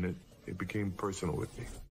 And it, it became personal with me.